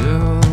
still